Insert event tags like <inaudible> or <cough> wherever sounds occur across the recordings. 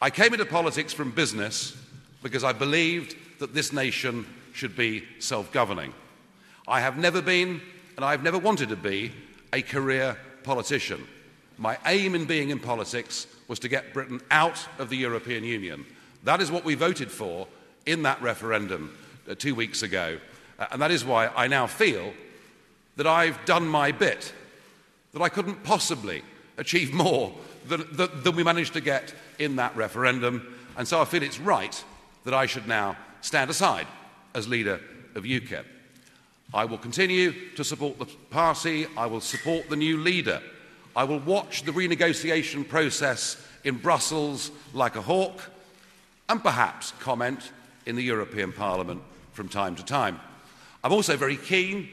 I came into politics from business because I believed that this nation should be self governing. I have never been, and I've never wanted to be, a career politician. My aim in being in politics was to get Britain out of the European Union. That is what we voted for in that referendum uh, two weeks ago. Uh, and that is why I now feel that I've done my bit, that I couldn't possibly achieve <laughs> more than, than, than we managed to get in that referendum. And so I feel it's right that I should now stand aside as leader of UKIP. I will continue to support the party. I will support the new leader. I will watch the renegotiation process in Brussels like a hawk and perhaps comment in the European Parliament from time to time. I'm also very keen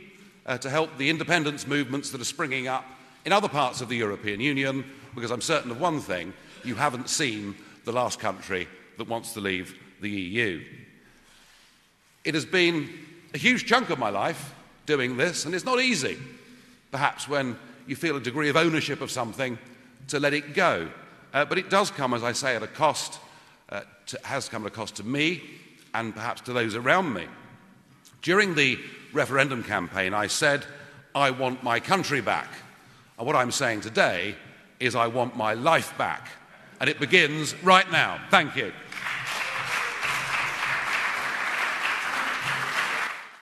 uh, to help the independence movements that are springing up in other parts of the European Union because I'm certain of one thing you haven't seen the last country that wants to leave the EU. It has been a huge chunk of my life doing this, and it's not easy, perhaps when you feel a degree of ownership of something, to let it go. Uh, but it does come, as I say, at a cost, uh, to, has come at a cost to me and perhaps to those around me. During the referendum campaign, I said, I want my country back. And what I'm saying today is, I want my life back. And it begins right now. Thank you.